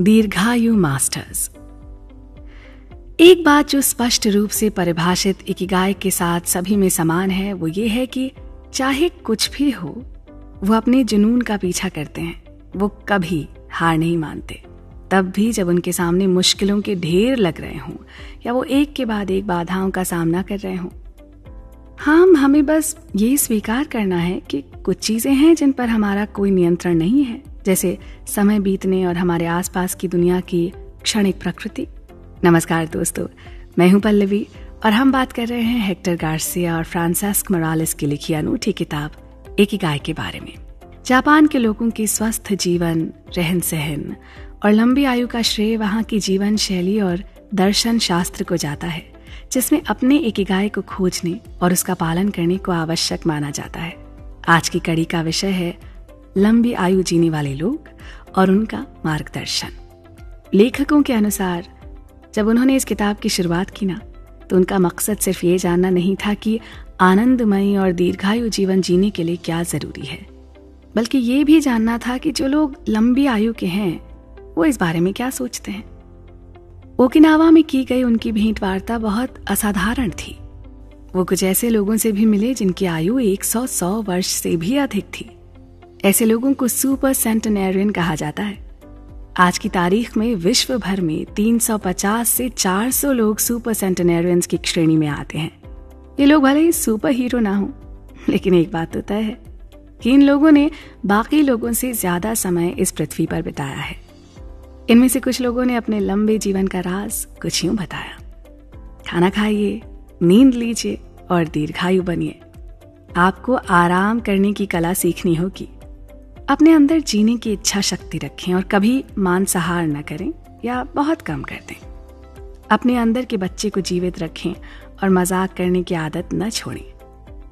दीर्घायु मास्टर्स। एक बात जो स्पष्ट रूप से परिभाषित इकिगाई के साथ सभी में समान है, वो ये है कि चाहे कुछ भी हो, वो अपने जुनून का पीछा करते हैं। वो कभी हार नहीं मानते। तब भी जब उनके सामने मुश्किलों के ढेर लग रहे हों, या वो एक के बाद एक बाधाओं का सामना कर रहे हों। हम हमें बस ये स्वीकार करना है कि कुछ चीज़ें हैं जिन पर हमारा कोई नियंत्रण नहीं है। जैसे समय बीतने और हमारे आसपास की दुनिया की क्षणिक प्रकृति। नमस्कार दोस्तों, मैं हूँ पल्लवी और हम बात कर रहे हैं हेक्टर गार्सिया और फ्रांसिस्क मोरालिस की लिखी अनूठी किताब, एक ही गाय के बारे में। जापान के लोगों के स्वस्थ जीवन रहन सहन और लंबी आयु का श्रेय वहाँ की जीवन शैली और दर्शन शास्त्र को जाता है, जिसमें अपने इकिगाई को खोजने और उसका पालन करने को आवश्यक माना जाता है। आज की कड़ी का विषय है लंबी आयु जीने वाले लोग और उनका मार्गदर्शन। लेखकों के अनुसार, जब उन्होंने इस किताब की शुरुआत की ना तो उनका मकसद सिर्फ़ ये जानना नहीं था कि आनंदमयी और दीर्घायु जीवन जीने के लिए क्या ज़रूरी है। बल्कि ये भी जानना था कि जो लोग लंबी आयु के हैं, वो इस बारे में क्या सोचते हैं। ओकिनावा में की गई उनकी भेंट वार्ता बहुत असाधारण थी। वो कुछ ऐसे लोगों से भी मिले जिनकी आयु 100 सौ वर्ष से भी अधिक थी। ऐसे लोगों को सुपर सेंटनेरियन कहा जाता है। आज की तारीख में विश्व भर में 350 से 400 लोग सुपर सेंटनेरियंस की श्रेणी में आते हैं। ये लोग भले ही सुपर हीरो ना हो, लेकिन एक बात तो तय है कि इन लोगों ने बाकी लोगों से ज़्यादा समय इस पृथ्वी पर बिताया है। इनमें से कुछ लोगों ने अपने लंबे जीवन का राज कुछ यूँ बताया। खाना खाइए, नींद लीजिए और दीर्घायु बनिए। आपको आराम करने की कला सीखनी होगी। अपने अंदर जीने की इच्छा शक्ति रखें और कभी मांसाहार न करें या बहुत कम कर दें। अपने अंदर के बच्चे को जीवित रखें और मज़ाक करने की आदत न छोड़ें।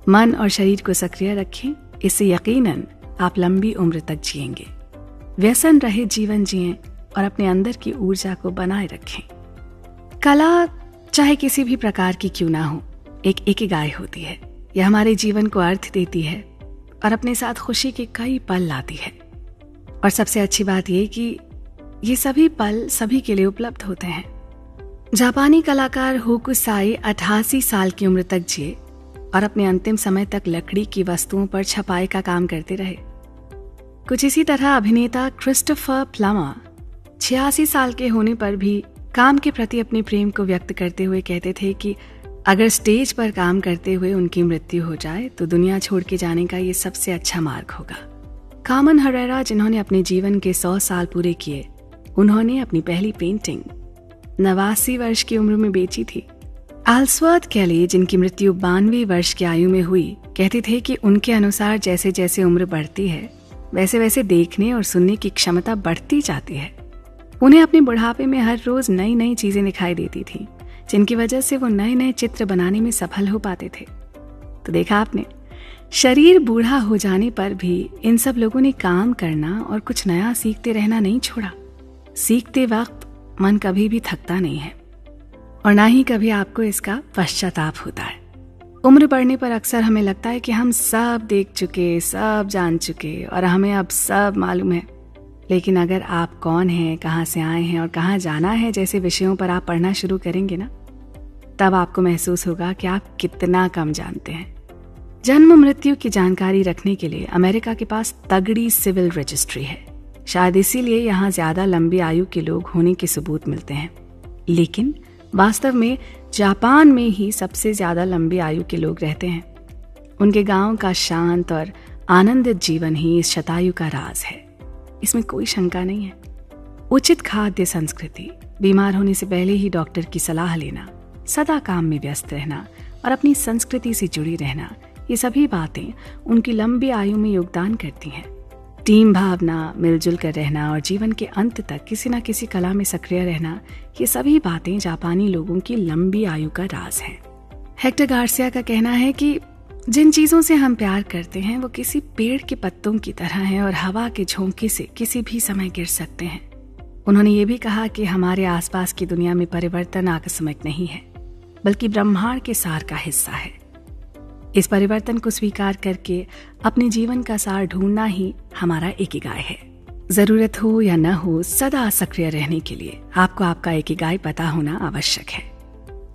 मन और शरीर को सक्रिय रखें। इससे यकीनन आप लंबी उम्र तक जिएँगे। व्यसन रहे जीवन जिए और अपने अंदर की ऊर्जा को बनाए रखें। कला चाहे किसी भी प्रकार की क्यों ना हो, एक एक गाय होती है। यह हमारे जीवन को अर्थ देती है। और अपने साथ खुशी के कई पल लाती है। और सबसे अच्छी बात यह कि ये सभी पल सभी के लिए उपलब्ध होते हैं। जापानी कलाकार होकुसाई अठासी साल की उम्र तक जिए और अपने अंतिम समय तक लकड़ी की वस्तुओं पर छपाई का काम करते रहे। कुछ इसी तरह अभिनेता क्रिस्टोफर प्लामा छियासी साल के होने पर भी काम के प्रति अपने प्रेम को व्यक्त करते हुए कहते थे कि अगर स्टेज पर काम करते हुए उनकी मृत्यु हो जाए तो दुनिया छोड़ के जाने का ये सबसे अच्छा मार्ग होगा। कामन हरेरा, जिन्होंने अपने जीवन के सौ साल पूरे किए, उन्होंने अपनी पहली पेंटिंग नवासी वर्ष की उम्र में बेची थी। आल्सवर्थ कैली जिनकी मृत्यु बानवे वर्ष की आयु में हुई, कहते थे कि उनके अनुसार जैसे जैसे उम्र बढ़ती है वैसे वैसे देखने और सुनने की क्षमता बढ़ती जाती है। उन्हें अपने बुढ़ापे में हर रोज नई नई चीज़ें दिखाई देती थी। जिनकी वजह से वो नए नए चित्र बनाने में सफल हो पाते थे। तो देखा आपने, शरीर बूढ़ा हो जाने पर भी इन सब लोगों ने काम करना और कुछ नया सीखते रहना नहीं छोड़ा। सीखते वक्त मन कभी भी थकता नहीं है और ना ही कभी आपको इसका पश्चाताप होता है। उम्र बढ़ने पर अक्सर हमें लगता है कि हम सब देख चुके, सब जान चुके और हमें अब सब मालूम है। लेकिन अगर आप कौन हैं, कहाँ से आए हैं और कहाँ जाना है जैसे विषयों पर आप पढ़ना शुरू करेंगे ना, तब आपको महसूस होगा कि आप कितना कम जानते हैं। जन्म मृत्यु की जानकारी रखने के लिए अमेरिका के पास तगड़ी सिविल रजिस्ट्री है। शायद इसीलिए यहाँ ज़्यादा लंबी आयु के लोग होने के सबूत मिलते हैं। लेकिन वास्तव में जापान में ही सबसे ज़्यादा लंबी आयु के लोग रहते हैं। उनके गाँव का शांत और आनंदित जीवन ही इस शतायु का राज है। इसमें कोई शंका नहीं है। उचित खाद्य संस्कृति, बीमार होने से पहले ही डॉक्टर की सलाह लेना, सदा काम में व्यस्त रहना और अपनी संस्कृति से जुड़ी रहना, ये सभी बातें उनकी लंबी आयु में योगदान करती हैं। टीम भावना, मिलजुल कर रहना और जीवन के अंत तक किसी न किसी कला में सक्रिय रहना, ये सभी बातें जापानी लोगों की लंबी आयु का राज है। हेक्टर गार्सिया का कहना है कि जिन चीज़ों से हम प्यार करते हैं, वो किसी पेड़ के पत्तों की तरह हैं और हवा के झोंके से किसी भी समय गिर सकते हैं। उन्होंने ये भी कहा कि हमारे आसपास की दुनिया में परिवर्तन आकस्मिक नहीं है, बल्कि ब्रह्मांड के सार का हिस्सा है। इस परिवर्तन को स्वीकार करके अपने जीवन का सार ढूंढना ही हमारा एक गाय है। ज़रूरत हो या न हो, सदा सक्रिय रहने के लिए आपको आपका इकिगाई पता होना आवश्यक है।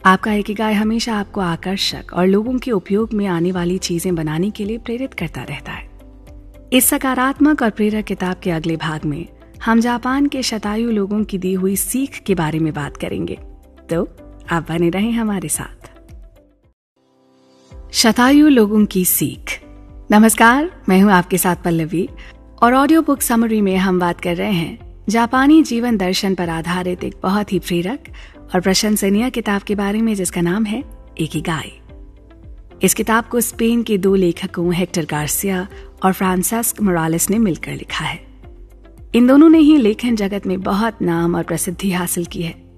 आपका इकिगाई हमेशा आपको आकर्षक और लोगों के उपयोग में आने वाली चीज़ें बनाने के लिए प्रेरित करता रहता है। इस सकारात्मक और प्रेरक किताब के अगले भाग में हम जापान के शतायु लोगों की दी हुई सीख के बारे में बात करेंगे। तो आप बने रहें हमारे साथ। शतायु लोगों की सीख। नमस्कार, मैं हूँ आपके साथ पल्लवी, और ऑडियो बुक समरी में हम बात कर रहे हैं, जापानी जीवन दर्शन पर आधारित एक बहुत ही प्रेरक और प्रशंसनीय किताब के बारे में जिसका नाम है एक ही गाय इस किताब को स्पेन के दो लेखकों हेक्टर गार्सिया और फ्रांसिस्क मोरालिस ने मिलकर लिखा है। इन दोनों ने ही लेखन जगत में बहुत नाम और प्रसिद्धि हासिल की है।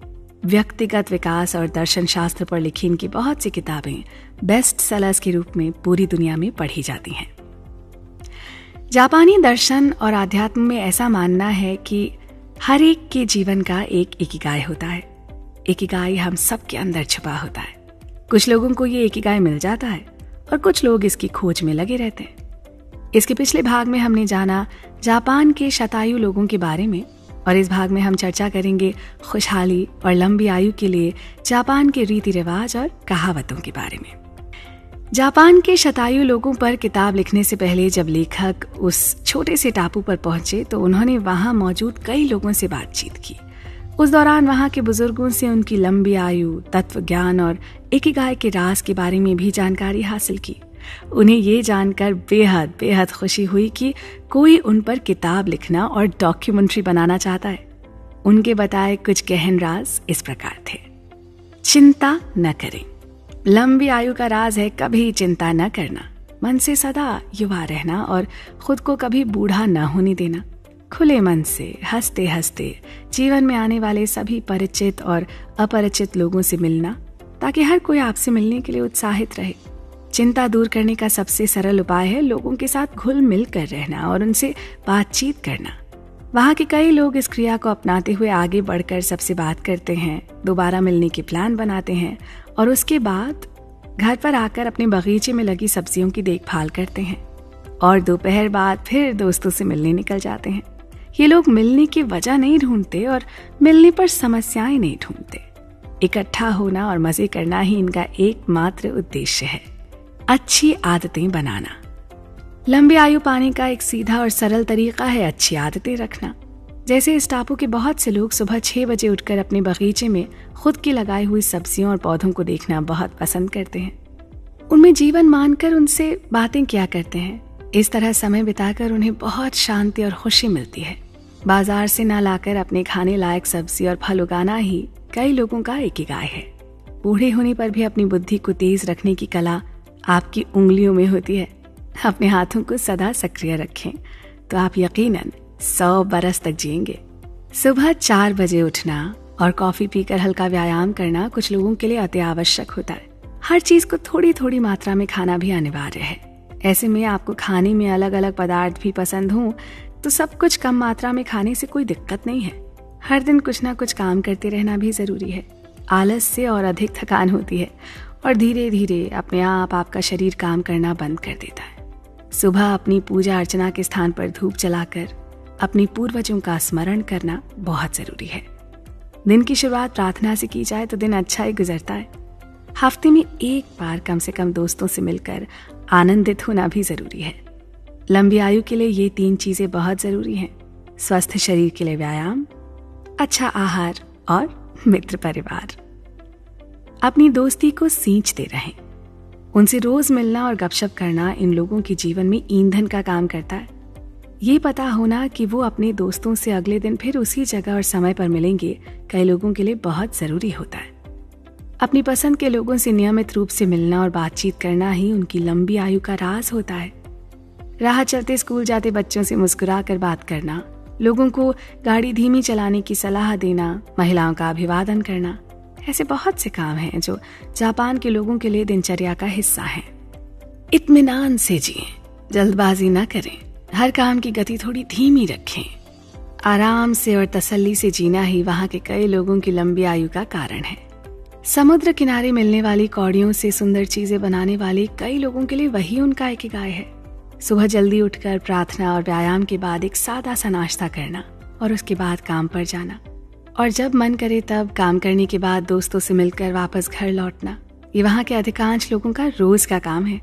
व्यक्तिगत विकास और दर्शन शास्त्र पर लिखी इनकी बहुत सी किताबें बेस्ट सेलर्स के रूप में पूरी दुनिया में पढ़ी जाती हैं। जापानी दर्शन और आध्यात्म में ऐसा मानना है कि हर एक के जीवन का एक इकिगाय होता है। इकिगाय हम सब के अंदर छुपा होता है। कुछ लोगों को ये इकिगाय मिल जाता है और कुछ लोग इसकी खोज में लगे रहते हैं। इसके पिछले भाग में हमने जाना जापान के शतायु लोगों के बारे में और इस भाग में हम चर्चा करेंगे खुशहाली और लंबी आयु के लिए जापान के रीति रिवाज और कहावतों के बारे में। जापान के शतायु लोगों पर किताब लिखने से पहले जब लेखक उस छोटे से टापू पर पहुँचे तो उन्होंने वहाँ मौजूद कई लोगों से बातचीत की। उस दौरान वहाँ के बुज़ुर्गों से उनकी लंबी आयु तत्व ज्ञान और गाय के राज के बारे में भी जानकारी हासिल की। उन्हें ये जानकर बेहद बेहद खुशी हुई कि कोई उन पर किताब लिखना और डॉक्यूमेंट्री बनाना चाहता है। उनके बताए कुछ गहन राज इस प्रकार थे। चिंता न करें। लंबी आयु का राज है कभी चिंता न करना। मन से सदा युवा रहना और खुद को कभी बूढ़ा न होने देना। खुले मन से, हँसते हँसते जीवन में आने वाले सभी परिचित और अपरिचित लोगों से मिलना, ताकि हर कोई आपसे मिलने के लिए उत्साहित रहे। चिंता दूर करने का सबसे सरल उपाय है लोगों के साथ घुल मिल कर रहना और उनसे बातचीत करना। वहाँ के कई लोग इस क्रिया को अपनाते हुए आगे बढ़कर सबसे बात करते हैं, दोबारा मिलने के प्लान बनाते हैं और उसके बाद घर पर आकर अपने बगीचे में लगी सब्जियों की देखभाल करते हैं और दोपहर बाद फिर दोस्तों से मिलने निकल जाते हैं। ये लोग मिलने की वजह नहीं ढूंढते और मिलने पर समस्याएँ नहीं ढूंढते। इकट्ठा होना और मज़े करना ही इनका एकमात्र उद्देश्य है। अच्छी आदतें बनाना। लंबी आयु पाने का एक सीधा और सरल तरीका है अच्छी आदतें रखना। जैसे इस टापू के बहुत से लोग सुबह छह बजे उठकर अपने बगीचे में खुद की लगाई हुई सब्जियों और पौधों को देखना बहुत पसंद करते हैं। उनमें जीवन मानकर उनसे बातें किया करते हैं? इस तरह समय बिताकर उन्हें बहुत शांति और खुशी मिलती है। बाज़ार से ना लाकर अपने खाने लायक सब्ज़ी और फल उगाना ही कई लोगों का एक गाय है। बूढ़े होने पर भी अपनी बुद्धि को तेज रखने की कला आपकी उंगलियों में होती है। अपने हाथों को सदा सक्रिय रखें। तो आप यकीनन सौ बरस तक जिएँगे। सुबह चार बजे उठना और कॉफ़ी पीकर हल्का व्यायाम करना कुछ लोगों के लिए अति आवश्यक होता है। हर चीज़ को थोड़ी थोड़ी मात्रा में खाना भी अनिवार्य है। ऐसे में आपको खाने में अलग अलग पदार्थ भी पसंद हो तो सब कुछ कम मात्रा में खाने से कोई दिक्कत नहीं है। हर दिन कुछ ना कुछ काम करते रहना भी ज़रूरी है। आलस से और अधिक थकान होती है और धीरे धीरे अपने आप आपका शरीर काम करना बंद कर देता है। सुबह अपनी पूजा अर्चना के स्थान पर धूप जलाकर, अपनी पूर्वजों का स्मरण करना बहुत ज़रूरी है। दिन की शुरुआत प्रार्थना से की जाए तो दिन अच्छा ही गुजरता है। हफ़्ते में एक बार कम से कम दोस्तों से मिलकर आनंदित होना भी ज़रूरी है। लंबी आयु के लिए ये तीन चीज़ें बहुत ज़रूरी हैं। स्वस्थ शरीर के लिए व्यायाम अच्छा आहार और मित्र परिवार। अपनी दोस्ती को सींचते रहें। उनसे रोज मिलना और गपशप करना इन लोगों के जीवन में ईंधन का काम करता है। ये पता होना कि वो अपने दोस्तों से अगले दिन फिर उसी जगह और समय पर मिलेंगे, कई लोगों के लिए बहुत ज़रूरी होता है। अपनी पसंद के लोगों से नियमित रूप से मिलना और बातचीत करना ही उनकी लंबी आयु का राज होता है। राह चलते स्कूल जाते बच्चों से मुस्कुरा कर बात करना, लोगों को गाड़ी धीमी चलाने की सलाह देना, महिलाओं का अभिवादन करना, ऐसे बहुत से काम हैं जो जापान के लोगों के लिए दिनचर्या का हिस्सा हैं। इत्मीनान से जिए, जल्दबाजी न करें, हर काम की गति थोड़ी धीमी रखें। आराम से और तसल्ली से जीना ही वहाँ के कई लोगों की लंबी आयु का कारण है। समुद्र किनारे मिलने वाली कौड़ियों से सुंदर चीज़ें बनाने वाले कई लोगों के लिए वही उनका एक गाय है। सुबह जल्दी उठकर प्रार्थना और व्यायाम के बाद एक सादा सा नाश्ता करना और उसके बाद काम पर जाना। और जब मन करे तब काम करने के बाद दोस्तों से मिलकर वापस घर लौटना। ये वहाँ के अधिकांश लोगों का रोज का काम है।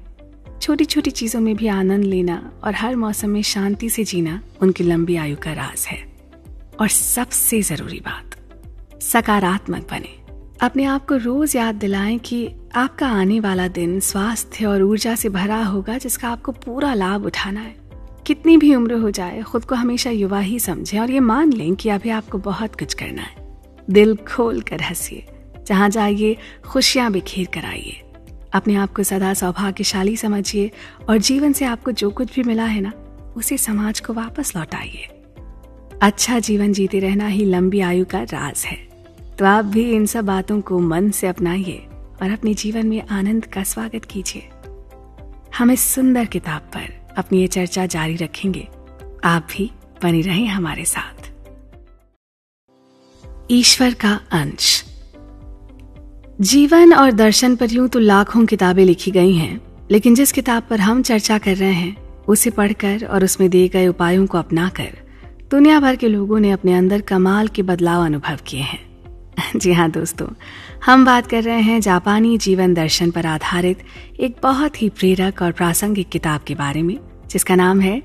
छोटी छोटी चीज़ों में भी आनंद लेना और हर मौसम में शांति से जीना उनकी लंबी आयु का राज है। और सबसे ज़रूरी बात, सकारात्मक बने। अपने आप को रोज याद दिलाएँ कि आपका आने वाला दिन स्वास्थ्य और ऊर्जा से भरा होगा, जिसका आपको पूरा लाभ उठाना है। कितनी भी उम्र हो जाए, खुद को हमेशा युवा ही समझें और ये मान लें कि अभी आपको बहुत कुछ करना है। दिल खोल कर हंसिए, जहाँ जाइए, खुशियाँ बिखेर कर आइए। अपने आप को सदा सौभाग्यशाली समझिए और जीवन से आपको जो कुछ भी मिला है ना, उसे समाज को वापस लौटाइए। अच्छा जीवन जीते रहना ही लंबी आयु का राज है। तो आप भी इन सब बातों को मन से अपनाइए और अपने जीवन में आनंद का स्वागत कीजिए। हम इस सुंदर किताब पर अपनी ये चर्चा जारी रखेंगे। आप भी बनी रहें हमारे साथ। ईश्वर का अंश। जीवन और दर्शन पर यूँ तो लाखों किताबें लिखी गई हैं, लेकिन जिस किताब पर हम चर्चा कर रहे हैं, उसे पढ़कर और उसमें दिए गए उपायों को अपनाकर दुनिया भर के लोगों ने अपने अंदर कमाल के बदलाव अनुभव किए हैं। जी हाँ दोस्तों, हम बात कर रहे हैं जापानी जीवन दर्शन पर आधारित एक बहुत ही प्रेरक और प्रासंगिक किताब के बारे में, जिसका नाम है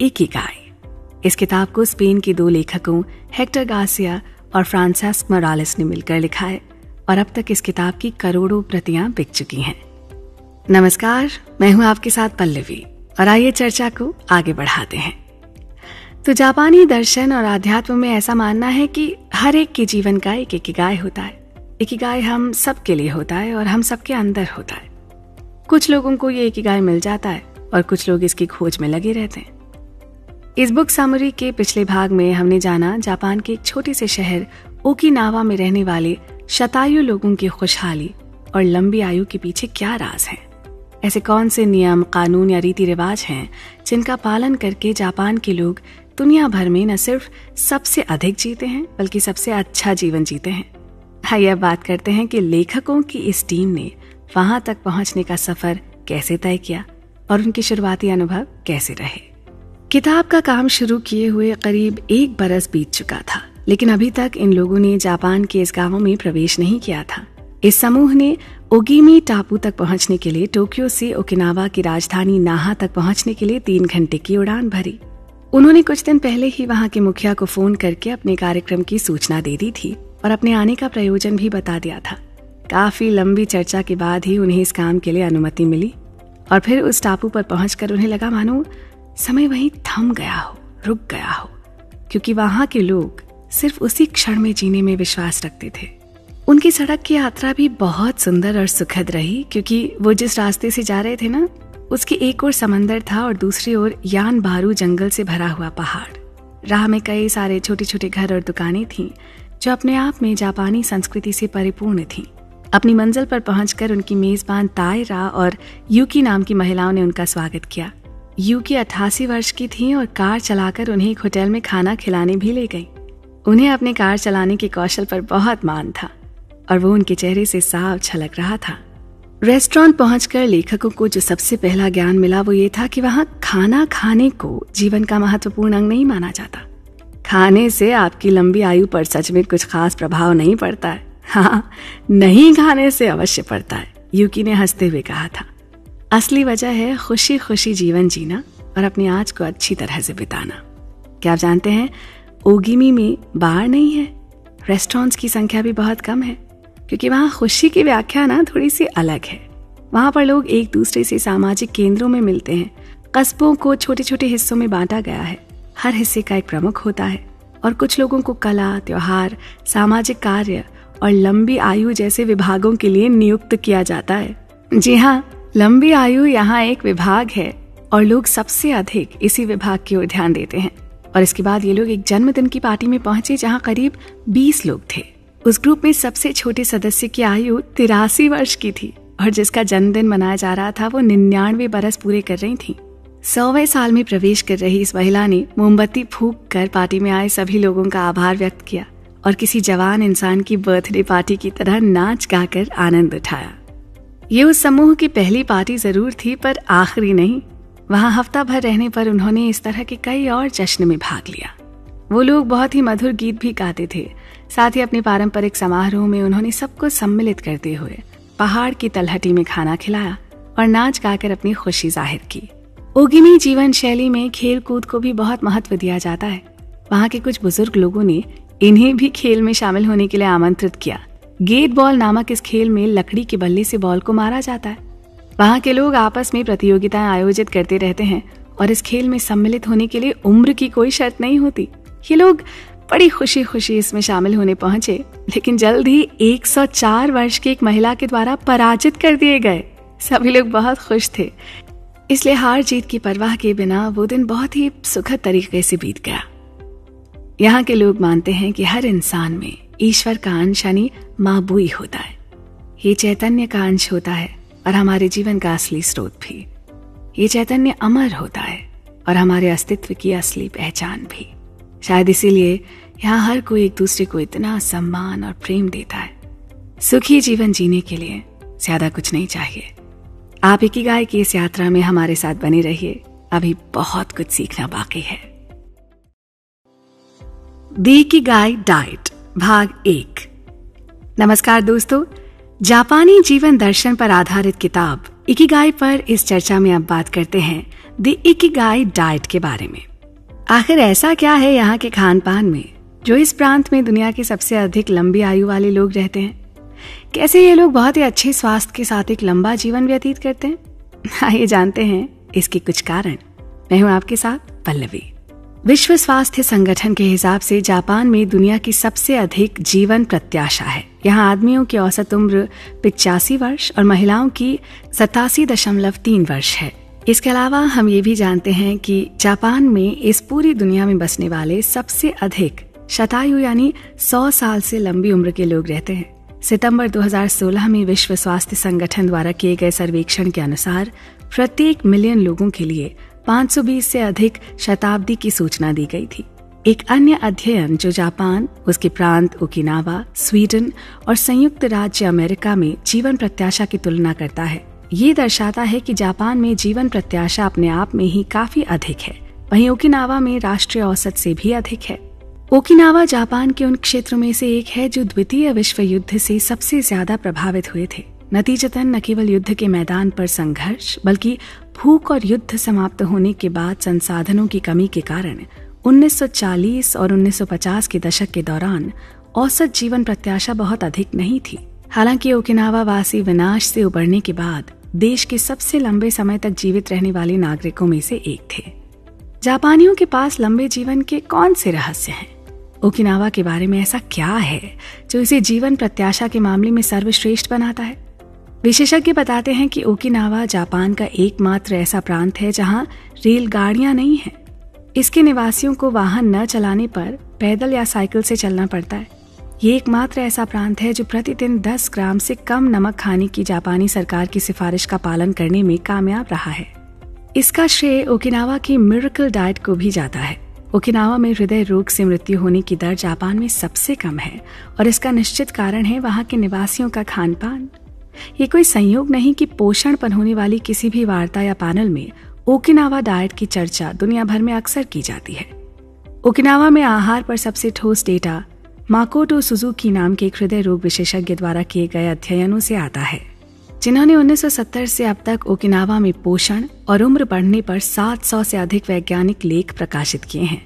इकिगाई। इस किताब को स्पेन के दो लेखकों हेक्टर गासिया और फ्रांसिस मोरालिस ने मिलकर लिखा है और अब तक इस किताब की करोड़ों प्रतियाँ बिक चुकी हैं। नमस्कार, मैं हूँ आपके साथ पल्लवी और आइए चर्चा को आगे बढ़ाते हैं। तो जापानी दर्शन और अध्यात्म में ऐसा मानना है कि हर एक के जीवन का एक इकिगाय होता है। इकिगाय हम सबके लिए होता है और हम सबके अंदर होता है। कुछ लोगों को ये इकिगाय मिल जाता है और कुछ लोग इसकी खोज में लगे रहते हैं। इस बुक समरी के पिछले भाग में हमने जाना जापान के एक छोटे से शहर ओकिनावा में रहने वाले शतायु लोगों की खुशहाली और लंबी आयु के पीछे क्या राज है। ऐसे कौन से नियम, कानून या रीति रिवाज हैं जिनका पालन करके जापान के लोग दुनिया भर में न सिर्फ़ सबसे अधिक जीते हैं, बल्कि सबसे अच्छा जीवन जीते हैं। आइए अब बात करते हैं कि लेखकों की इस टीम ने वहाँ तक पहुँचने का सफ़र कैसे तय किया और उनके शुरुआती अनुभव कैसे रहे। किताब का काम शुरू किए हुए करीब एक बरस बीत चुका था, लेकिन अभी तक इन लोगों ने जापान के इस गाँव में प्रवेश नहीं किया था। इस समूह ने ओगिमी टापू तक पहुँचने के लिए टोक्यो से ओकिनावा की राजधानी नाहा तक पहुँचने के लिए तीन घंटे की उड़ान भरी। उन्होंने कुछ दिन पहले ही वहाँ के मुखिया को फ़ोन करके अपने कार्यक्रम की सूचना दे दी थी और अपने आने का प्रयोजन भी बता दिया था। काफ़ी लंबी चर्चा के बाद ही उन्हें इस काम के लिए अनुमति मिली और फिर उस टापू पर पहुंचकर उन्हें लगा, मानो, समय वहीं थम गया हो, रुक गया हो। क्योंकि वहाँ के लोग सिर्फ़ उसी क्षण में जीने में विश्वास रखते थे। उनकी सड़क की यात्रा भी बहुत सुंदर और सुखद रही, क्योंकि वो जिस रास्ते से जा रहे थे ना उसकी एक ओर समंदर था और दूसरी ओर यान बारू जंगल से भरा हुआ पहाड़। राह में कई सारे छोटे छोटे घर और दुकानें थीं, जो अपने आप में जापानी संस्कृति से परिपूर्ण थीं। अपनी मंजिल पर पहुंचकर उनकी मेजबान तायरा और यूकी नाम की महिलाओं ने उनका स्वागत किया। यूकी अट्ठासी वर्ष की थी और कार चलाकर उन्हें एक होटल में खाना खिलाने भी ले गई। उन्हें अपने कार चलाने के कौशल पर बहुत मान था और वो उनके चेहरे से साफ़ छलक रहा था। रेस्टोरेंट पहुंचकर लेखकों को जो सबसे पहला ज्ञान मिला वो ये था कि वहाँ खाना खाने को जीवन का महत्वपूर्ण अंग नहीं माना जाता। खाने से आपकी लंबी आयु पर सच में कुछ खास प्रभाव नहीं पड़ता है। हाँ नहीं खाने से अवश्य पड़ता है, यूकी ने हँसते हुए कहा था। असली वजह है खुशी खुशी जीवन जीना और अपनी आज को अच्छी तरह से बिताना। क्या आप जानते हैं, ओगिमी में बार नहीं है? रेस्टोरेंट्स की संख्या भी बहुत कम है। क्योंकि वहाँ खुशी की व्याख्या ना थोड़ी सी अलग है। वहाँ पर लोग एक दूसरे से सामाजिक केंद्रों में मिलते हैं। कस्बों को छोटे छोटे हिस्सों में बांटा गया है। हर हिस्से का एक प्रमुख होता है। और कुछ लोगों को कला, त्योहार, सामाजिक कार्य और लंबी आयु जैसे विभागों के लिए नियुक्त किया जाता है। जी हाँ लंबी आयु यहाँ एक विभाग है और लोग सबसे अधिक इसी विभाग की ओर ध्यान देते हैं। और इसके बाद ये लोग एक जन्मदिन की पार्टी में पहुँचे जहाँ करीब 20 लोग थे। उस ग्रुप में सबसे छोटे सदस्य की आयु तिरासी वर्ष की थी और जिसका जन्मदिन मनाया जा रहा था वो निन्यानवे बरस पूरे कर रही थी। सौवे साल में प्रवेश कर रही इस महिला ने मोमबत्ती फूक कर पार्टी में आए सभी लोगों का आभार व्यक्त किया और किसी जवान इंसान की बर्थडे पार्टी की तरह नाच गाकर आनंद उठाया। ये उस समूह की पहली पार्टी ज़रूर थी, पर आखिरी नहीं। वहाँ हफ़्ता भर रहने पर उन्होंने इस तरह के कई और जश्न में भाग लिया। वो लोग बहुत ही मधुर गीत भी गाते थे साथ ही अपने पारंपरिक समारोह में उन्होंने सबको सम्मिलित करते हुए पहाड़ की तलहटी में खाना खिलाया और नाच गाकर अपनी खुशी ज़ाहिर की। ओगिनी जीवन शैली में खेल कूद को भी बहुत महत्व दिया जाता है। वहाँ के कुछ बुज़ुर्ग लोगों ने इन्हें भी खेल में शामिल होने के लिए आमंत्रित किया। गेट बॉल नामक इस खेल में लकड़ी के बल्ले से बॉल को मारा जाता है। वहाँ के लोग आपस में प्रतियोगिताएँ आयोजित करते रहते हैं और इस खेल में सम्मिलित होने के लिए उम्र की कोई शर्त नहीं होती। ये लोग बड़ी खुशी खुशी इसमें शामिल होने पहुँचे, लेकिन जल्द ही 104 वर्ष की एक महिला के द्वारा पराजित कर दिए गए। सभी लोग बहुत खुश थे। इसलिए हार जीत की परवाह के बिना वो दिन बहुत ही सुखद तरीके से बीत गया। यहाँ के लोग मानते हैं कि हर इंसान में ईश्वर का अंश यानी माबुई होता है। ये चैतन्य का अंश होता है और हमारे जीवन का असली स्रोत भी। ये चैतन्य अमर होता है और हमारे अस्तित्व की असली पहचान भी। शायद इसीलिए यहाँ हर कोई एक दूसरे को इतना सम्मान और प्रेम देता है। सुखी जीवन जीने के लिए ज़्यादा कुछ नहीं चाहिए। आप एक ही गाय की इस यात्रा में हमारे साथ बने रहिए। अभी बहुत कुछ सीखना बाकी है। दी की गाय डाइट, भाग एक। नमस्कार दोस्तों, जापानी जीवन दर्शन पर आधारित किताब इकिगाई पर इस चर्चा में अब बात करते हैं द इकिगाई डाइट के बारे में। आखिर ऐसा क्या है यहाँ के खान पान में, जो इस प्रांत में दुनिया के सबसे अधिक लंबी आयु वाले लोग रहते हैं? कैसे ये लोग बहुत ही अच्छे स्वास्थ्य के साथ एक लंबा जीवन व्यतीत करते हैं? आइए जानते हैं इसके कुछ कारण। मैं हूँ आपके साथ पल्लवी। विश्व स्वास्थ्य संगठन के हिसाब से जापान में दुनिया की सबसे अधिक जीवन प्रत्याशा है। यहाँ आदमियों की औसत उम्र पिचासी वर्ष और महिलाओं की सतासी दशमलव तीन वर्ष है। इसके अलावा हम ये भी जानते हैं कि जापान में इस पूरी दुनिया में बसने वाले सबसे अधिक शतायु यानी 100 साल से लंबी उम्र के लोग रहते हैं। सितंबर 2016 में विश्व स्वास्थ्य संगठन द्वारा किए गए सर्वेक्षण के अनुसार प्रत्येक मिलियन लोगों के लिए 520 से अधिक शताब्दी की सूचना दी गई थी। एक अन्य अध्ययन जो जापान, उसके प्रांत ओकिनावा, स्वीडन और संयुक्त राज्य अमेरिका में जीवन प्रत्याशा की तुलना करता है ये दर्शाता है कि जापान में जीवन प्रत्याशा अपने आप में ही काफ़ी अधिक है। वहीं ओकिनावा में राष्ट्रीय औसत से भी अधिक है। ओकिनावा जापान के उन क्षेत्रों में से एक है जो द्वितीय विश्व युद्ध से सबसे ज़्यादा प्रभावित हुए थे। नतीजतन न केवल युद्ध के मैदान पर संघर्ष, बल्कि भूख और युद्ध समाप्त होने के बाद संसाधनों की कमी के कारण 1940 और 1950 के दशक के दौरान औसत जीवन प्रत्याशा बहुत अधिक नहीं थी। हालाँकि ओकिनावा वासी विनाश से उबरने के बाद देश के सबसे लंबे समय तक जीवित रहने वाले नागरिकों में से एक थे। जापानियों के पास लंबे जीवन के कौन से रहस्य हैं? ओकिनावा के बारे में ऐसा क्या है जो इसे जीवन प्रत्याशा के मामले में सर्वश्रेष्ठ बनाता है? विशेषज्ञ बताते हैं कि ओकिनावा जापान का एकमात्र ऐसा प्रांत है जहाँ रेलगाड़ियाँ नहीं हैं। इसके निवासियों को वाहन न चलाने पर पैदल या साइकिल से चलना पड़ता है। ये एकमात्र ऐसा प्रांत है जो प्रतिदिन 10 ग्राम से कम नमक खाने की जापानी सरकार की सिफारिश का पालन करने में कामयाब रहा है। इसका श्रेय ओकिनावा की मिरेकल डाइट को भी जाता है। ओकिनावा में हृदय रोग से मृत्यु होने की दर जापान में सबसे कम है और इसका निश्चित कारण है वहाँ के निवासियों का खान पान ये कोई संयोग नहीं कि पोषण पर होने वाली किसी भी वार्ता या पैनल में ओकिनावा डाइट की चर्चा दुनिया भर में अक्सर की जाती है। ओकिनावा में आहार पर सबसे ठोस डेटा माकोटो सुजुकी नाम के एक हृदय रोग विशेषज्ञ द्वारा किए गए अध्ययनों से आता है, जिन्होंने 1970 से अब तक ओकिनावा में पोषण और उम्र बढ़ने पर 700 से अधिक वैज्ञानिक लेख प्रकाशित किए हैं।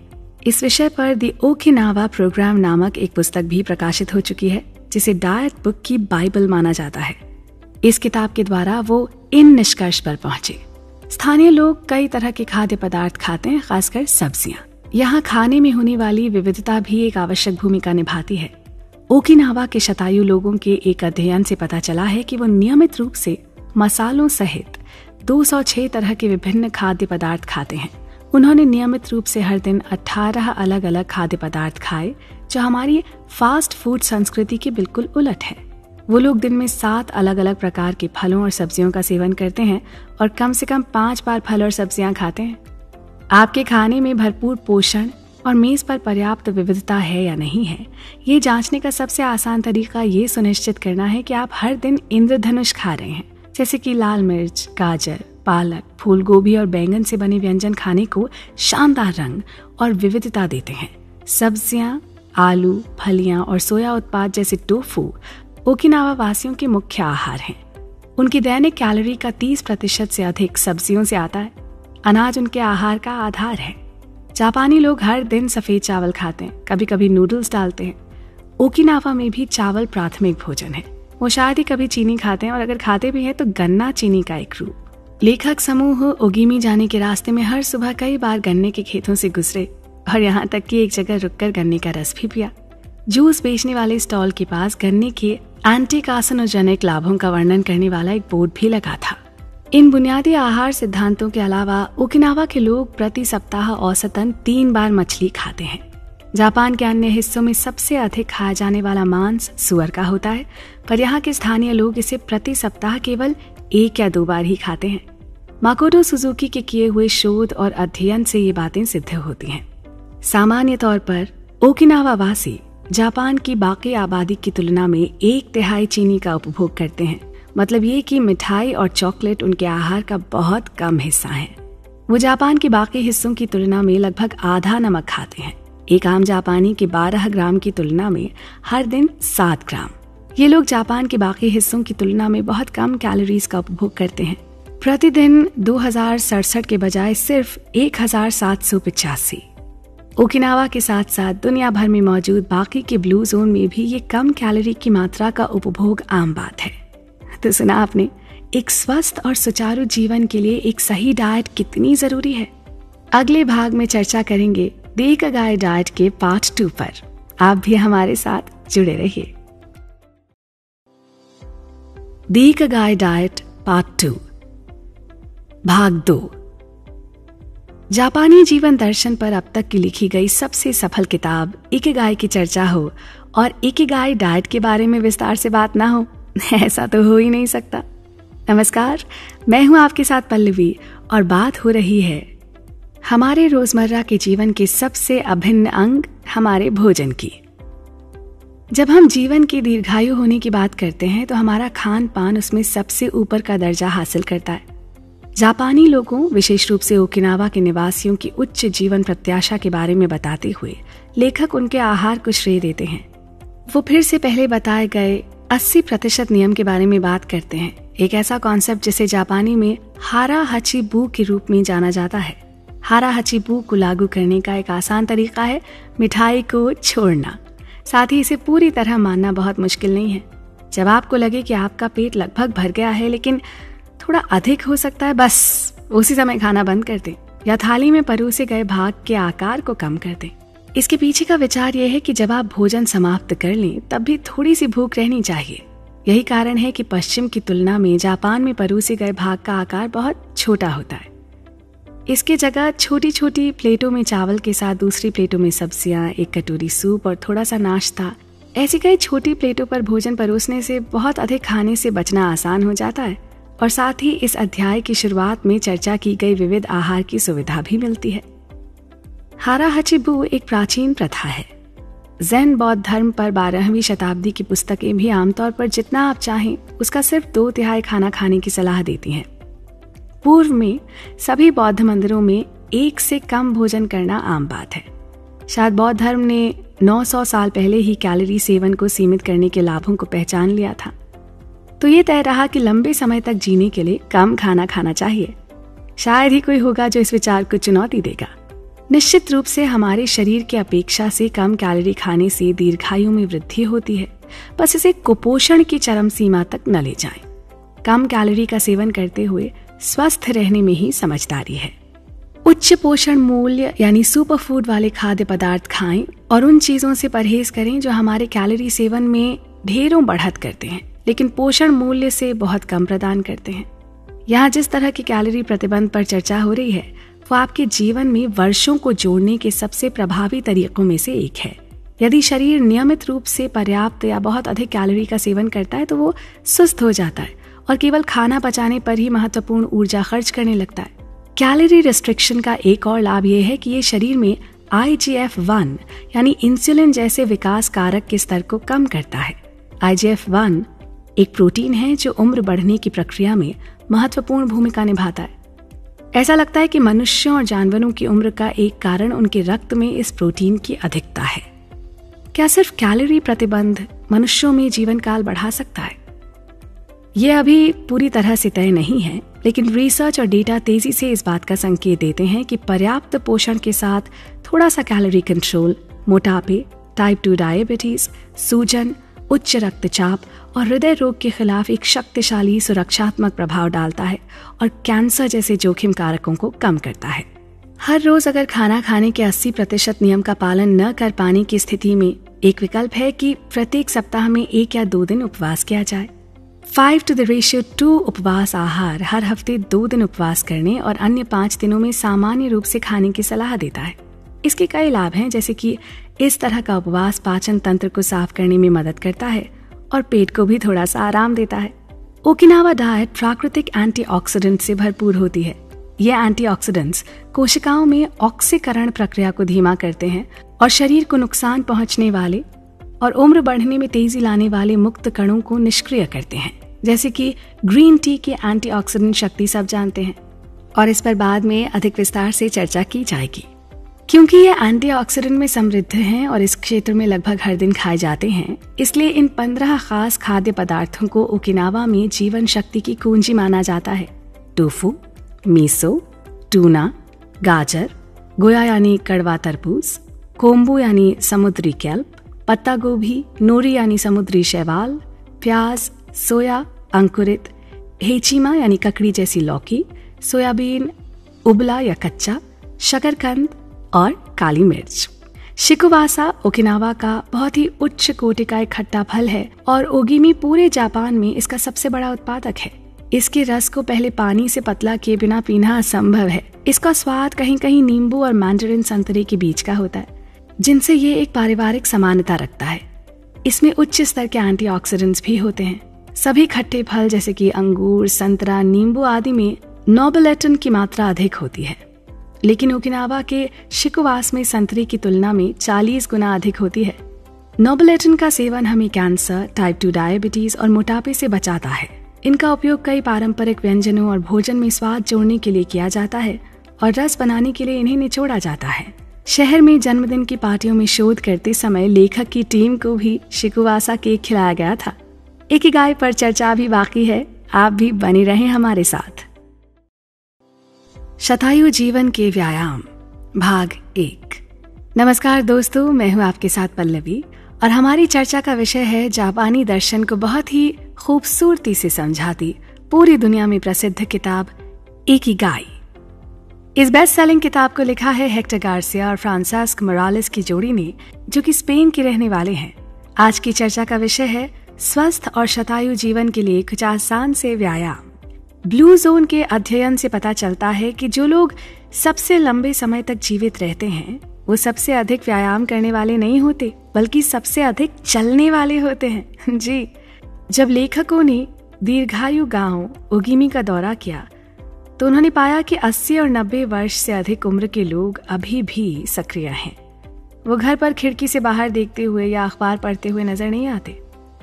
इस विषय पर दी ओकिनावा प्रोग्राम नामक एक पुस्तक भी प्रकाशित हो चुकी है, जिसे डायट बुक की बाइबल माना जाता है। इस किताब के द्वारा वो इन निष्कर्ष पर पहुँचे। स्थानीय लोग कई तरह के खाद्य पदार्थ खाते हैं, खासकर सब्ज़ियाँ। यहाँ खाने में होने वाली विविधता भी एक आवश्यक भूमिका निभाती है। ओकिनावा के शतायु लोगों के एक अध्ययन से पता चला है कि वो नियमित रूप से मसालों सहित 206 तरह के विभिन्न खाद्य पदार्थ खाते हैं। उन्होंने नियमित रूप से हर दिन 18 अलग अलग खाद्य पदार्थ खाए, जो हमारी फास्ट फ़ूड संस्कृति के बिल्कुल उलट है। वो लोग दिन में सात अलग अलग प्रकार के फलों और सब्जियों का सेवन करते हैं और कम से कम पाँच बार फल और सब्ज़ियाँ खाते हैं। आपके खाने में भरपूर पोषण और मेज पर पर्याप्त विविधता है या नहीं है? ये जांचने का सबसे आसान तरीका ये सुनिश्चित करना है कि आप हर दिन इंद्रधनुष खा रहे हैं। जैसे कि लाल मिर्च, गाजर, पालक फूल गोभी और बैंगन से बने व्यंजन खाने को शानदार रंग और विविधता देते हैं। सब्ज़ियाँ, आलू, फलियाँ और सोया उत्पाद जैसे टोफू ओकिनावा वासियों के मुख्य आहार हैं। उनकी दैनिक कैलोरी का 30 प्रतिशत से अधिक सब्जियों से आता है। अनाज उनके आहार का आधार है। जापानी लोग हर दिन सफ़ेद चावल खाते हैं कभी कभी नूडल्स डालते हैं। ओकिनावा में भी चावल प्राथमिक भोजन है। वो शायद ही कभी चीनी खाते हैं और अगर खाते भी हैं तो गन्ना चीनी का एक रूप। लेखक समूह ओगिमी जाने के रास्ते में हर सुबह कई बार गन्ने के खेतों से गुजरे और यहाँ तक कि एक जगह रुककर गन्ने का रस भी पिया। जूस बेचने वाले स्टॉल के पास गन्ने के एंटी कार्सनोजेनिक लाभों का वर्णन करने वाला एक बोर्ड भी लगा था। इन बुनियादी आहार सिद्धांतों के अलावा, ओकिनावा के लोग प्रति सप्ताह औसतन तीन बार मछली खाते हैं। जापान के अन्य हिस्सों में सबसे अधिक खाया जाने वाला मांस सुअर का होता है, पर यहाँ के स्थानीय लोग इसे प्रति सप्ताह केवल एक या दो बार ही खाते हैं। माकोटो सुजुकी के किए हुए शोध और अध्ययन से ये बातें सिद्ध होती हैं। सामान्य तौर पर ओकिनावा वासी जापान की बाकी आबादी की तुलना में एक तिहाई चीनी का उपभोग करते हैं। मतलब ये कि मिठाई और चॉकलेट उनके आहार का बहुत कम हिस्सा है। वो जापान के बाकी हिस्सों की तुलना में लगभग आधा नमक खाते हैं। एक आम जापानी के 12 ग्राम की तुलना में हर दिन 7 ग्राम। ये लोग जापान के बाकी हिस्सों की तुलना में बहुत कम कैलोरीज का उपभोग करते हैं। प्रतिदिन दो हज़ार सड़सठ के बजाय सिर्फ़ एक ओकिनावा के साथ साथ दुनिया भर में मौजूद बाकी के ब्लू जोन में भी ये कम कैलोरी की मात्रा का उपभोग आम बात है। तो सुना आपने एक स्वस्थ और सुचारू जीवन के लिए एक सही डाइट कितनी ज़रूरी है? अगले भाग में चर्चा करेंगे देक गाय डाइट के पार्ट टू पर। आप भी हमारे साथ जुड़े रहिए। देक गाय डाइट पार्ट टू भाग दो। जापानी जीवन दर्शन पर अब तक की लिखी गई सबसे सफल किताब गाय की चर्चा हो और गाय डाइट के बारे में विस्तार से बात ना हो। ऐसा तो हो ही नहीं सकता। नमस्कार, मैं हूँ आपके साथ पल्लवी और बात हो रही है हमारे रोज़मर्रा के जीवन के सबसे अभिन्न अंग हमारे भोजन की। जब हम जीवन की दीर्घायु होने की बात करते हैं तो हमारा खान पान उसमें सबसे ऊपर का दर्जा हासिल करता है। जापानी लोगों, विशेष रूप से ओकिनावा के निवासियों की उच्च जीवन प्रत्याशा के बारे में बताते हुए लेखक उनके आहार को श्रेय देते हैं। वो फिर से पहले बताए गए 80 प्रतिशत नियम के बारे में बात करते हैं। एक ऐसा कॉन्सेप्ट जिसे जापानी में हारा हची बू के रूप में जाना जाता है। हारा हचीपू को लागू करने का एक आसान तरीका है, मिठाई को छोड़ना। साथ ही इसे पूरी तरह मानना बहुत मुश्किल नहीं है। जब आपको लगे कि आपका पेट लगभग भर गया है, लेकिन थोड़ा अधिक हो सकता है, बस उसी समय खाना बंद कर दें, या थाली में परोसे गए भाग के आकार को कम कर दें। इसके पीछे का विचार यह है कि जब आप भोजन समाप्त कर लें, तब भी थोड़ी सी भूख रहनी चाहिए। यही कारण है कि पश्चिम की तुलना में जापान में परोसे गए भाग का आकार बहुत छोटा होता है। इसके जगह छोटी छोटी प्लेटों में चावल के साथ दूसरी प्लेटों में सब्ज़ियाँ, एक कटोरी सूप और थोड़ा सा नाश्ता। ऐसी कई छोटी प्लेटों पर भोजन परोसने से बहुत अधिक खाने से बचना आसान हो जाता है और साथ ही इस अध्याय की शुरुआत में चर्चा की गई विविध आहार की सुविधा भी मिलती है। हारा हचिबू एक प्राचीन प्रथा है। जैन बौद्ध धर्म पर बारहवीं शताब्दी की पुस्तकें भी आमतौर पर जितना आप चाहें, उसका सिर्फ़ दो तिहाई खाना खाने की सलाह देती हैं। पूर्व में सभी बौद्ध मंदिरों में एक से कम भोजन करना आम बात है। शायद बौद्ध धर्म ने 900 साल पहले ही कैलोरी सेवन को सीमित करने के लाभों को पहचान लिया था। तो ये तय रहा कि लंबे समय तक जीने के लिए कम खाना खाना चाहिए। शायद ही कोई होगा जो इस विचार को चुनौती देगा। निश्चित रूप से हमारे शरीर की अपेक्षा से कम कैलोरी खाने से दीर्घायु में वृद्धि होती है। बस इसे कुपोषण की चरम सीमा तक न ले जाएँ। कम कैलोरी का सेवन करते हुए स्वस्थ रहने में ही समझदारी है। उच्च पोषण मूल्य यानी सुपर फ़ूड वाले खाद्य पदार्थ खाएँ और उन चीज़ों से परहेज करें जो हमारे कैलोरी सेवन में ढेरों बढ़त करते हैं, लेकिन पोषण मूल्य से बहुत कम प्रदान करते हैं। यहाँ जिस तरह की कैलोरी प्रतिबंध पर चर्चा हो रही है वो आपके जीवन में वर्षों को जोड़ने के सबसे प्रभावी तरीकों में से एक है। यदि शरीर नियमित रूप से पर्याप्त या बहुत अधिक कैलोरी का सेवन करता है तो वो सुस्त हो जाता है और केवल खाना पचाने पर ही महत्वपूर्ण ऊर्जा खर्च करने लगता है। कैलोरी रिस्ट्रिक्शन का एक और लाभ यह है कि ये शरीर में आई जी एफ़ वन, यानी इंसुलिन जैसे विकास कारक के स्तर को कम करता है। आई जी एफ़ वन एक प्रोटीन है जो उम्र बढ़ने की प्रक्रिया में महत्वपूर्ण भूमिका निभाता है। ऐसा लगता है कि मनुष्यों और जानवरों की उम्र का एक कारण उनके रक्त में इस प्रोटीन की अधिकता है। क्या सिर्फ़ कैलोरी प्रतिबंध मनुष्यों में जीवन काल बढ़ा सकता है? यह अभी पूरी तरह से तय नहीं है, लेकिन रिसर्च और डेटा तेज़ी से इस बात का संकेत देते हैं कि पर्याप्त पोषण के साथ थोड़ा सा कैलोरी कंट्रोल मोटापे टाइप टू डायबिटीज़ सूजन, उच्च रक्तचाप और हृदय रोग के खिलाफ एक शक्तिशाली, सुरक्षात्मक प्रभाव डालता है और कैंसर जैसे जोखिम कारकों को कम करता है। हर रोज अगर खाना खाने के 80 प्रतिशत नियम का पालन न कर पाने की स्थिति में एक विकल्प है कि प्रत्येक सप्ताह में एक या दो दिन उपवास किया जाए। Five two the ratio two उपवास आहार हर हफ़्ते दो दिन उपवास करने और अन्य पाँच दिनों में सामान्य रूप से खाने की सलाह देता है। इसके कई लाभ हैं, जैसे कि इस तरह का उपवास पाचन तंत्र को साफ़ करने में मदद करता है और पेट को भी थोड़ा सा आराम देता है। ओकिनावा डाइट प्राकृतिक एंटीऑक्सीडेंट से भरपूर होती है। ये एंटीऑक्सीडेंट्स कोशिकाओं में ऑक्सीकरण प्रक्रिया को धीमा करते हैं और शरीर को नुकसान पहुँचने वाले और उम्र बढ़ने में तेज़ी लाने वाले मुक्त कणों को निष्क्रिय करते हैं। जैसे कि ग्रीन टी की एंटीऑक्सीडेंट शक्ति सब जानते हैं। और इस पर बाद में अधिक विस्तार से चर्चा की जाएगी। क्योंकि ये एंटीऑक्सीडेंट में समृद्ध हैं और इस क्षेत्र में लगभग हर दिन खाए जाते हैं, इसलिए इन पंद्रह खास खाद्य पदार्थों को ओकिनावा में जीवन शक्ति की कुंजी माना जाता है। टोफू, मीसो, टूना, गाजर, गोया यानी कड़वा तरबूज, कोम्बू यानी समुद्री कैल्प, पत्ता गोभी, नोरी यानी समुद्री शैवाल, प्याज, सोया, अंकुरित, हेचीमा यानी ककड़ी जैसी लौकी, सोयाबीन, उबला या कच्चा, शकरकंद और काली मिर्च। शिकुवासा ओकिनावा का बहुत ही उच्च कोटि का एक खट्टा फल है और ओगिमी पूरे जापान में इसका सबसे बड़ा उत्पादक है। इसके रस को पहले पानी से पतला किए बिना पीना असंभव है। इसका स्वाद कहीं कहीं नींबू और मैंडरिन संतरे के बीच का होता है, जिनसे ये एक पारिवारिक समानता रखता है। इसमें उच्च स्तर के एंटीऑक्सीडेंट्स भी होते हैं। सभी खट्टे फल जैसे कि अंगूर, संतरा, नींबू आदि में नोबलेटन की मात्रा अधिक होती है। लेकिन ओकिनावा के शिकुवास में संतरे की तुलना में 40 गुना अधिक होती है। नोबलेटन का सेवन हमें कैंसर टाइप टू डायबिटीज़ और मोटापे से बचाता है। इनका उपयोग कई पारंपरिक व्यंजनों और भोजन में स्वाद जोड़ने के लिए किया जाता है और रस बनाने के लिए इन्हें निचोड़ा जाता है। शहर में जन्मदिन की पार्टियों में शोध करते समय लेखक की टीम को भी शिकुवासा केक खिलाया गया था। एक गाय पर चर्चा भी बाकी है। आप भी बने रहे हमारे साथ। शतायु जीवन के व्यायाम, भाग एक। नमस्कार दोस्तों, मैं हूँ आपके साथ पल्लवी और हमारी चर्चा का विषय है जापानी दर्शन को बहुत ही खूबसूरती से समझाती पूरी दुनिया में प्रसिद्ध किताब एक गाय इस बेस्ट सेलिंग किताब को लिखा है हेक्टर गार्सिया और फ्रांसिस्क मोरालिस की जोड़ी ने, जो कि स्पेन के रहने वाले हैं। आज की चर्चा का विषय है, स्वस्थ और शतायु जीवन के लिए कुछ आसान से व्यायाम। ब्लू जोन के अध्ययन से पता चलता है कि जो लोग सबसे लंबे समय तक जीवित रहते हैं, वो सबसे अधिक व्यायाम करने वाले नहीं होते, बल्कि सबसे अधिक चलने वाले होते हैं। जी। जब लेखकों ने दीर्घायु गाँव, उगिमी का दौरा किया तो उन्होंने पाया कि 80 और 90 वर्ष से अधिक उम्र के लोग अभी भी सक्रिय हैं। वो घर पर खिड़की से बाहर देखते हुए या अखबार पढ़ते हुए नज़र नहीं आते।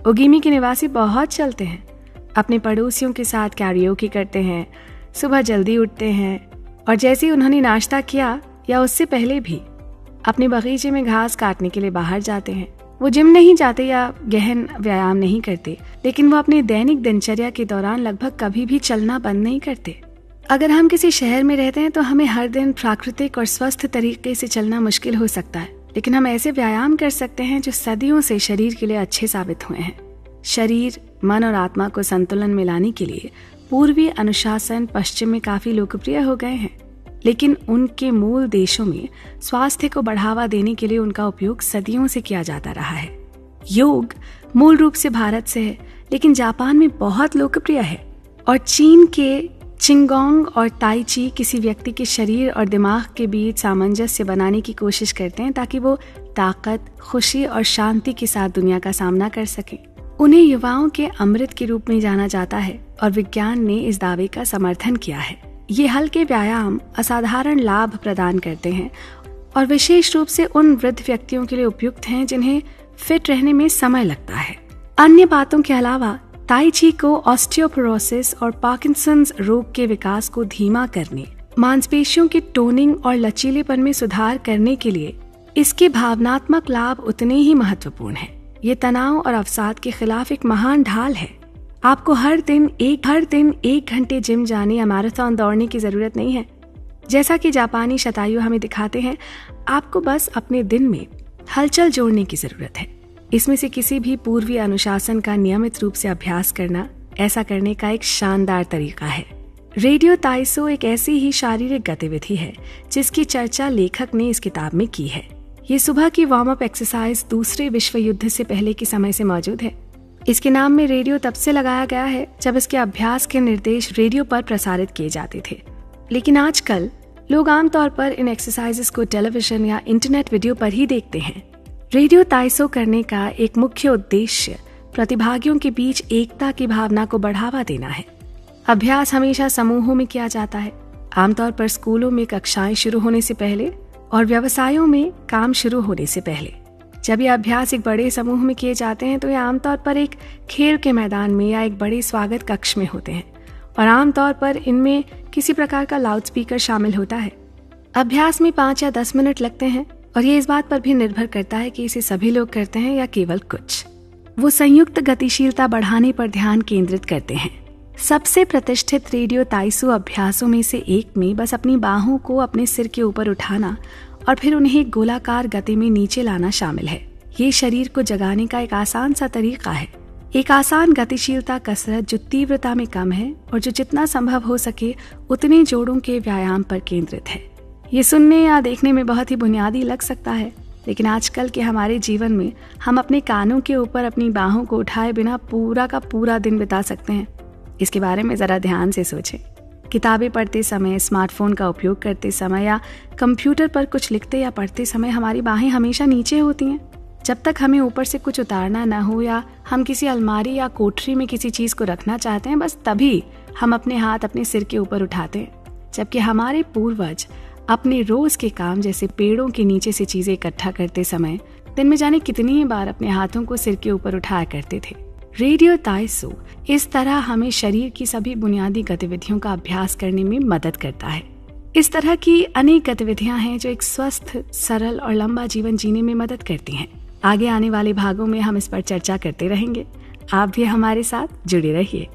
उगिमी के निवासी बहुत चलते हैं। अपने पड़ोसियों के साथ कैरियोकी करते हैं, सुबह जल्दी उठते हैं, और जैसे ही उन्होंने नाश्ता किया या उससे पहले भी, अपने बगीचे में घास काटने के लिए बाहर जाते हैं। वो जिम नहीं जाते या गहन व्यायाम नहीं करते, लेकिन वो अपने दैनिक दिनचर्या के दौरान लगभग कभी भी चलना बंद नहीं करते। अगर हम किसी शहर में रहते हैं तो हमें हर दिन प्राकृतिक और स्वस्थ तरीके से चलना मुश्किल हो सकता है, लेकिन हम ऐसे व्यायाम कर सकते हैं जो सदियों से शरीर के लिए अच्छे साबित हुए हैं। शरीर, मन और आत्मा को संतुलन में लाने के लिए पूर्वी अनुशासन पश्चिम में काफ़ी लोकप्रिय हो गए हैं। लेकिन उनके मूल देशों में स्वास्थ्य को बढ़ावा देने के लिए उनका उपयोग सदियों से किया जाता रहा है। योग मूल रूप से भारत से है, लेकिन जापान में बहुत लोकप्रिय है। और चीन के चिंगोंग और ताइची किसी व्यक्ति के शरीर और दिमाग के बीच सामंजस्य बनाने की कोशिश करते हैं ताकि वो ताकत, खुशी और शांति के साथ दुनिया का सामना कर सके। उन्हें युवाओं के अमृत के रूप में जाना जाता है और विज्ञान ने इस दावे का समर्थन किया है ये हल्के व्यायाम असाधारण लाभ प्रदान करते हैं और विशेष रूप से उन वृद्ध व्यक्तियों के लिए उपयुक्त हैं जिन्हें फिट रहने में समय लगता है अन्य बातों के अलावा ताइची को ऑस्टियोपोरोसिस और पार्किंसंस रोग के विकास को धीमा करने, मांसपेशियों की टोनिंग और लचीलेपन में सुधार करने के लिए इसके भावनात्मक लाभ उतने ही महत्वपूर्ण हैं। ये तनाव और अवसाद के खिलाफ एक महान ढाल है। आपको हर दिन एक, हर दिन एक घंटे जिम जाने या मैराथन दौड़ने की ज़रूरत नहीं है। जैसा कि जापानी शतायु हमें दिखाते हैं, आपको बस अपने दिन में हलचल जोड़ने की ज़रूरत है। इसमें से किसी भी पूर्वी अनुशासन का नियमित रूप से अभ्यास करना, ऐसा करने का एक शानदार तरीका है। रेडियो ताइसो एक ऐसी ही शारीरिक गतिविधि है, जिसकी चर्चा लेखक ने इस किताब में की है। ये सुबह की वार्म अप एक्सरसाइज दूसरे विश्व युद्ध से पहले के समय से मौजूद है। इसके नाम में रेडियो तब से लगाया गया है, जब इसके अभ्यास के निर्देश रेडियो पर प्रसारित किए जाते थे। लेकिन आजकल, लोग आमतौर पर इन एक्सरसाइजेस को टेलीविज़न या इंटरनेट वीडियो पर ही देखते हैं। रेडियो ताइसो करने का एक मुख्य उद्देश्य प्रतिभागियों के बीच एकता की भावना को बढ़ावा देना है। अभ्यास हमेशा समूहों में किया जाता है। आमतौर पर स्कूलों में कक्षाएँ शुरू होने से पहले और व्यवसायों में काम शुरू होने से पहले। जब ये अभ्यास एक बड़े समूह में किए जाते हैं तो ये आमतौर पर एक खेल के मैदान में या एक बड़े स्वागत कक्ष में होते हैं। और आमतौर पर इनमें किसी प्रकार का लाउड स्पीकर शामिल होता है। अभ्यास में पाँच या दस मिनट लगते हैं, और ये इस बात पर भी निर्भर करता है कि इसे सभी लोग करते हैं या केवल कुछ। वो संयुक्त गतिशीलता बढ़ाने पर ध्यान केंद्रित करते हैं। सबसे प्रतिष्ठित रेडियो ताइसु अभ्यासों में से एक में बस अपनी बाहों को अपने सिर के ऊपर उठाना और फिर उन्हें गोलाकार गति में नीचे लाना शामिल है। ये शरीर को जगाने का एक आसान सा तरीका है। एक आसान गतिशीलता कसरत जो तीव्रता में कम है और जो जितना संभव हो सके उतने जोड़ों के व्यायाम पर केंद्रित है। ये सुनने या देखने में बहुत ही बुनियादी लग सकता है, लेकिन आजकल के हमारे जीवन में हम अपने कानों के ऊपर अपनी बाहों को उठाए बिना पूरा का पूरा दिन बिता सकते हैं। इसके बारे में ज़रा ध्यान से सोचें। किताबें पढ़ते समय, स्मार्टफ़ोन का उपयोग करते समय या कंप्यूटर पर कुछ लिखते या पढ़ते समय हमारी बाहें हमेशा नीचे होती हैं। जब तक हमें ऊपर से कुछ उतारना ना हो या हम किसी अलमारी या कोठरी में किसी चीज़ को रखना चाहते हैं, बस तभी हम अपने हाथ अपने सिर के ऊपर उठाते हैं। जबकि हमारे पूर्वज अपने रोज के काम जैसे पेड़ों के नीचे से चीज़ें इकट्ठा करते समय दिन में जाने कितनी ही बार अपने हाथों को सिर के ऊपर उठाया करते थे। रेडियो ताइसो इस तरह हमें शरीर की सभी बुनियादी गतिविधियों का अभ्यास करने में मदद करता है। इस तरह की अनेक गतिविधियाँ हैं जो एक स्वस्थ, सरल और लंबा जीवन जीने में मदद करती हैं। आगे आने वाले भागों में हम इस पर चर्चा करते रहेंगे। आप भी हमारे साथ जुड़े रहिए।